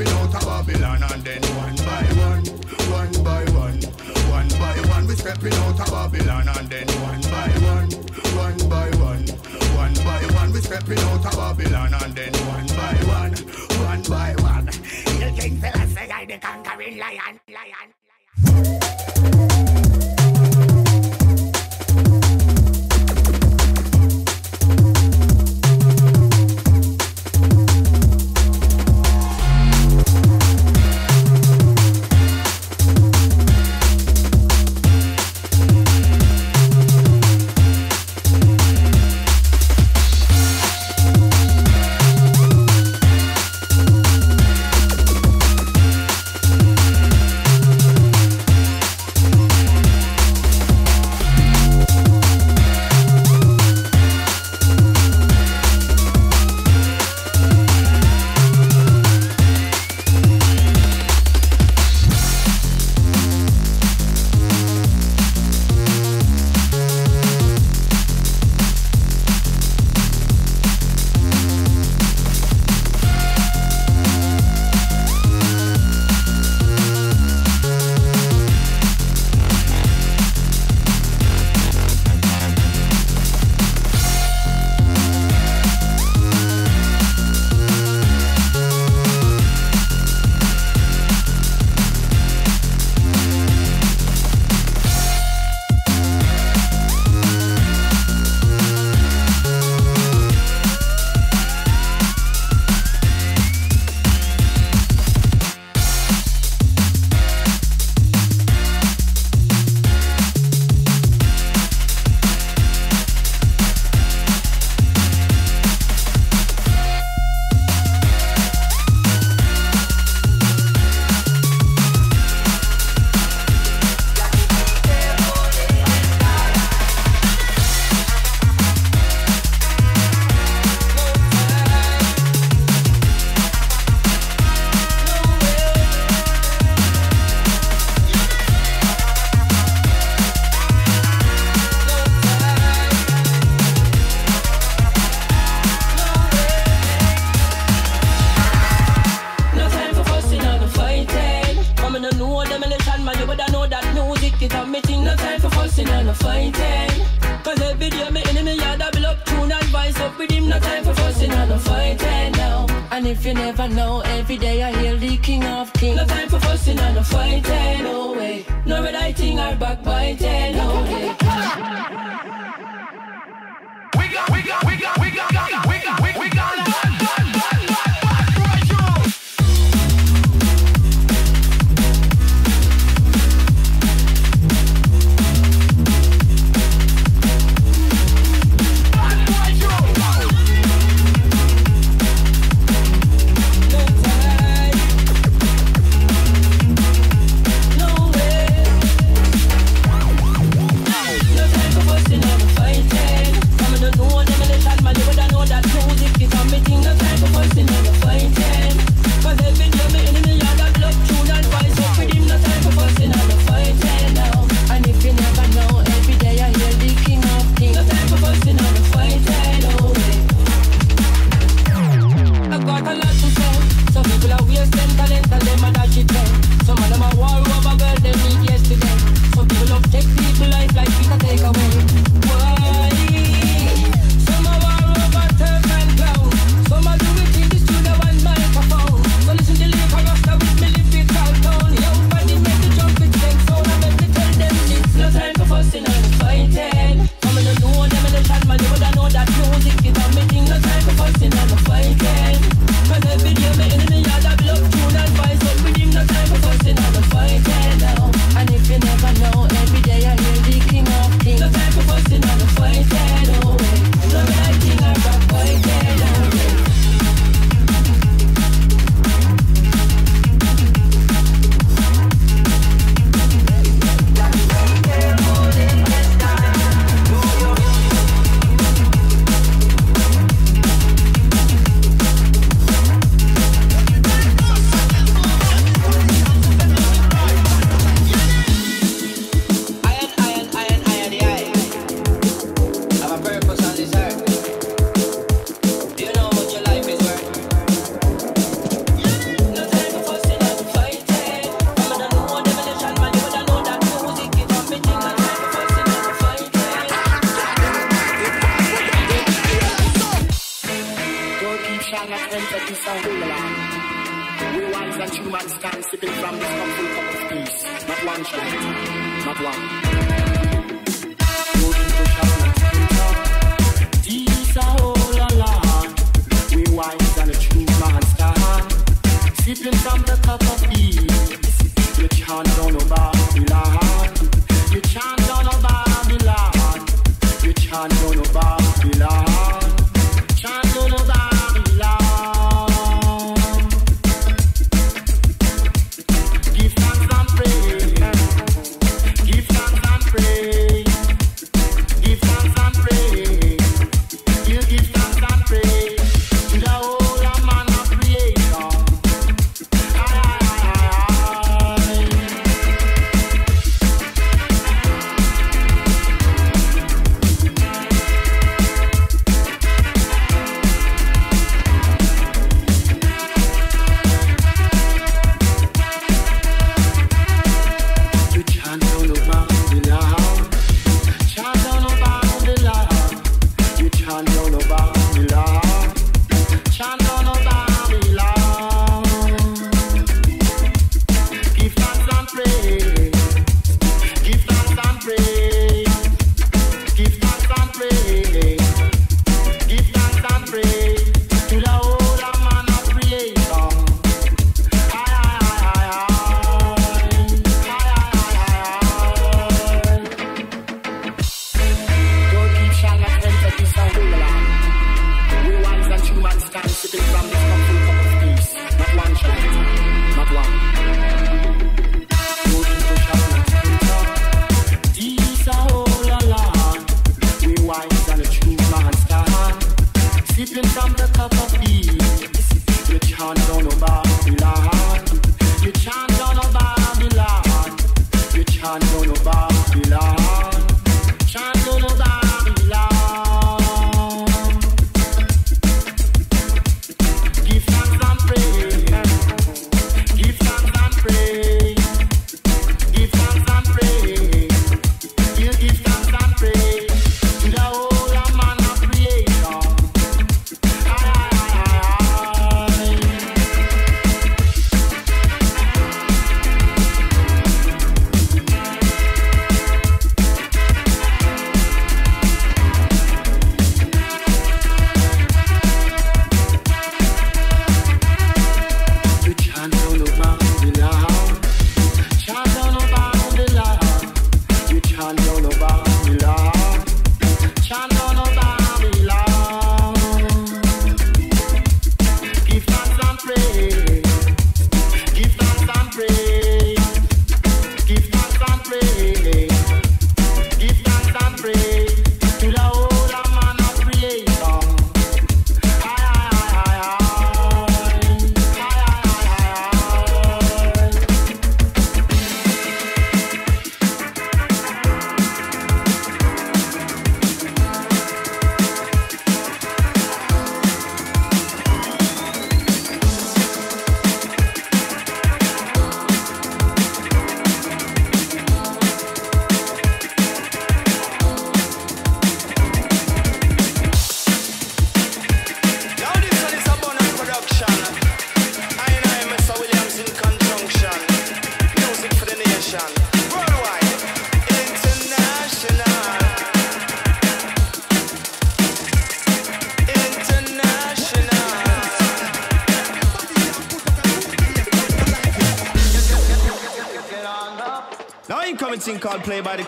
flee out of Babylon and then one by one, one by one, one by one we stepping out of Babylon and then one by one, one by one, one by one we stepping out of Babylon and then one by one, one by one. You king fellas say I the conquering lion, lion, lion. man, you woulda know that music is a me. No time for fussing and no fighting. Cause every day me enemy had a build up tune and vice up with him. No time for fussing and no fighting now. And if you never know, every day I hear the king of kings. No time for fussing and no fighting. No way. No red eye thing or backbiting. No way. We wise that human stand sipping from this comfort cup of peace. Not one shot, not one. We wise and true stand sipping from the cup of peace.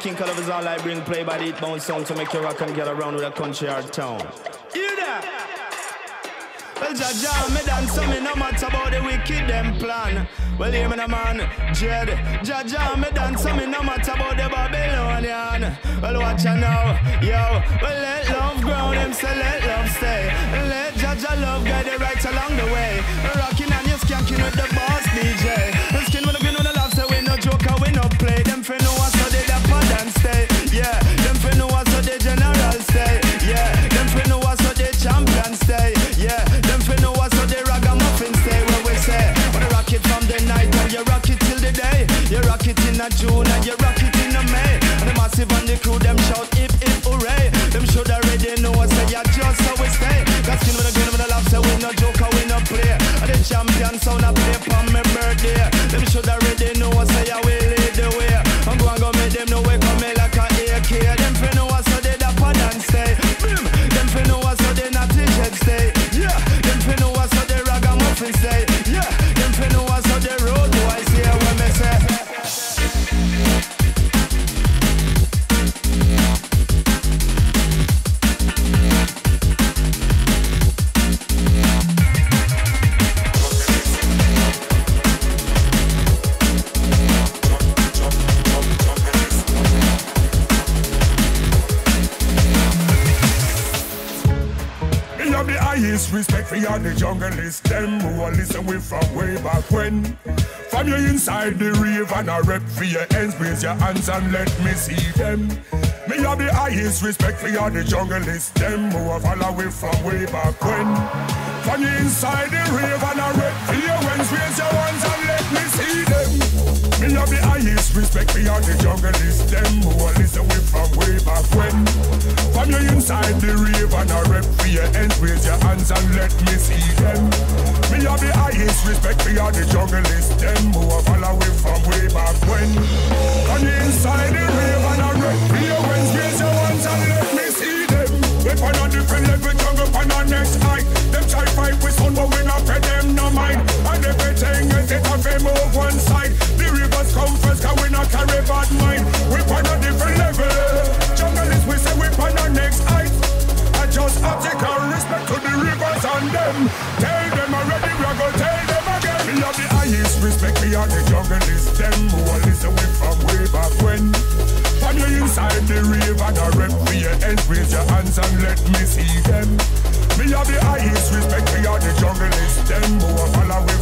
King Color is all I bring Play by the Eat Bound Sound to make you rock and get around with a country or town. Hear that? Well, Jah Jah, me dance so me no matter about the wicked them plan. Well, hear me no man, Jed. Jah Jah, me dance so me no matter about the Babylonian. Well, watch ya now, yo. Well, let love grow, them say let love stay. Let Jah Jah love guide you right along the way. Rocking and you skanking with the boss DJ. A June and you rock it in a May. And the massive and the crew, them shout hip hip hooray. Them should already know us, say yeah, just how we stay. Got skin with a grin with a laugh, say we no joker, we no play. And the champion sound a play hands and let me see them. Me have the highest respect for all the junglists, them who are follow with from way back when. From you inside the rave and a rep for your ends, raise your hands respect for all the junglists, them who are listen with from way back when. From you inside the rave and a rep for your ends, raise your hands and let me see them. Me have the highest respect for all the junglists, them who are follow with from way back when. From you inside the rave and a rep for your ends, raise your hands and let me see them. We on a different level, jungle on our next height. Them try fight with sun, but we not pay them no mind. And everything is it a fame move one side. Cause we not carry bad mind. We on a different level. Jungle is we say we on our next height. I just obstacle respect to the rivers and them. Tell them already, we are gonna tell them again. We have the highest respect, we are the junglists. Them who are listen with from way back when. From you inside the and a rep your ends, raise your hands and let me see them. Me have the highest respect, we are the junglists. Them who are follow